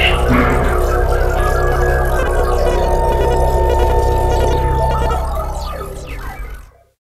Square.